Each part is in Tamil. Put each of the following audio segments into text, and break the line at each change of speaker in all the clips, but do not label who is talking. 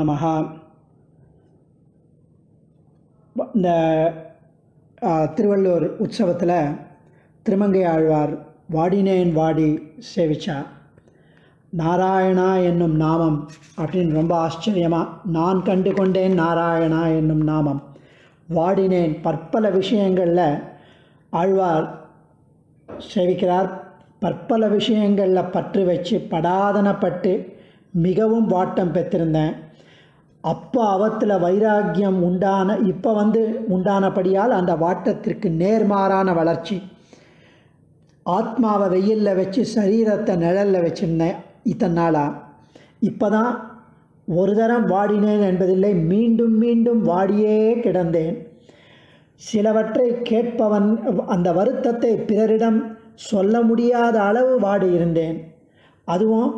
நமஹ இந்த திருவள்ளூர் உற்சவத்தில் திருமங்கை ஆழ்வார் வாடினேன் வாடி சேவிச்சா. நாராயணா என்னும் நாமம் அப்படின்னு ரொம்ப ஆச்சரியமாக நான் கண்டு கொண்டேன் நாராயணா என்னும் நாமம். வாடினேன் பற்பல விஷயங்களில் ஆழ்வார் சேவிக்கிறார். பற்பல விஷயங்களில் பற்று வச்சு படாதனப்பட்டு மிகவும் வாட்டம் பெற்றிருந்தேன். அப்போ அவத்தில் வைராக்கியம் உண்டான இப்போ வந்து உண்டானபடியால் அந்த வாட்டத்திற்கு நேர்மாறான வளர்ச்சி. ஆத்மாவை வெயிலில் வச்சு சரீரத்தை நிழலில் வச்சுருந்தேன் இத்தனை நாளாக இப்போ தான் ஒரு தரம் வாடினேன் என்பதில்லை மீண்டும் மீண்டும் வாடியே கிடந்தேன். சிலவற்றை கேட்பவன் அந்த வருத்தத்தை பிறரிடம் சொல்ல முடியாத அளவு வாடி இருந்தேன் அதுவும்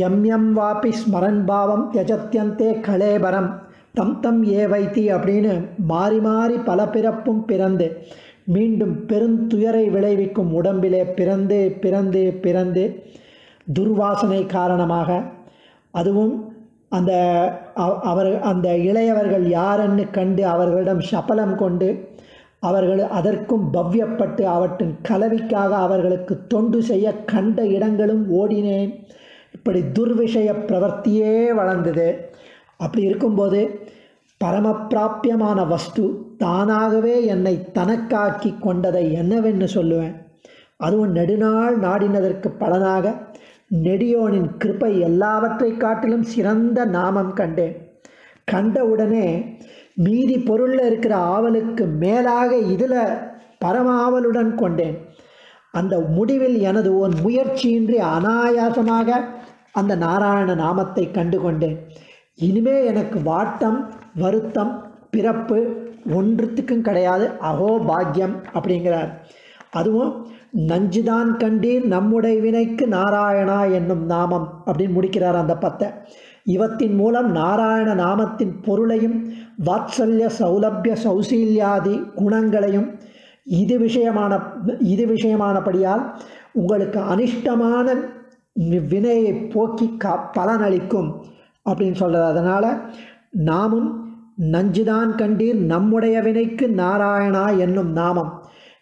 எம் எம் வாபி ஸ்மரன் பாவம் தியஜத்தியந்தே கலேபரம். தம் தம் ஏ வைத்தி அப்படின்னு மாறி மாறி பல பிறப்பும் பிறந்து மீண்டும் பெருந்துயரை விளைவிக்கும் உடம்பிலே பிறந்து பிறந்து பிறந்து துர்வாசனை காரணமாக அதுவும் அந்த அவ- அவர் அந்த இளையவர்கள் யாரென்னு கண்டு அவர்களிடம் சபலம் கொண்டு அவர்கள் அதற்கும் பவ்யப்பட்டு அவற்றின் கலவிக்காக அவர்களுக்கு தொண்டு செய்ய கண்ட இடங்களும் ஓடினேன். இப்படி துர்விஷய பிரவர்த்தியே வளர்ந்தது. அப்படி இருக்கும்போது பரமப்பிராப்பியமான வஸ்து தானாகவே என்னை தனக்காக்கி கொண்டதை என்னவென்று சொல்லுவேன்? அதுவும் நெடுநாள் நாடினதற்கு பலனாக நெடியோனின் கிருப்பை எல்லாவற்றை காட்டிலும் சிறந்த நாமம் கண்டேன். கண்டவுடனே மீதி பொருளில் இருக்கிற ஆவலுக்கு மேலாக இதில் பரம ஆவலுடன் கொண்டேன். அந்த முடிவில் எனது ஒரு முயற்சியின்றி அனாயாசமாக அந்த நாராயண நாமத்தை கண்டு கொண்டேன் இனிமே எனக்கு வாட்டம் வருத்தம் பிறப்பு ஒன்றுத்துக்கும் கிடையாது. அகோ பாக்யம் அப்படிங்கிறார். அதுவும் நஞ்சுதான் கண்டீர் நம்முடைய வினைக்கு நாராயணா என்னும் நாமம் அப்படின்னு முடிக்கிறார் அந்த பத்தை இவத்தின் மூலம் நாராயண நாமத்தின் பொருளையும் வாத்சல்ய சௌலபிய சௌசீல்யாதி குணங்களையும் இது விஷயமான இது விஷயமானபடியால் உங்களுக்கு அனிஷ்டமான வினையை போக்கி கா பலனளிக்கும் அப்படின்னு சொல்கிறது அதனால் நாமும் நஞ்சுதான் கண்டீர் நம்முடைய வினைக்கு நாராயணா என்னும் நாமம்.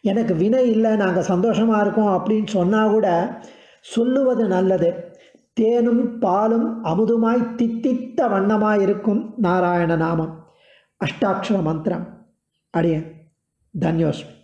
எனக்கு வினை இல்லை நாங்கள் சந்தோஷமாக இருக்கோம் அப்படின்னு சொன்னால் கூட சொல்லுவது நல்லது. தேனும் பாலும் அமுதுமாய் தித்தித்த வண்ணமாயிருக்கும் நாராயண நாமம். அஷ்டாட்சர மந்திரம். அடியேன். தன்யோஸ்மி.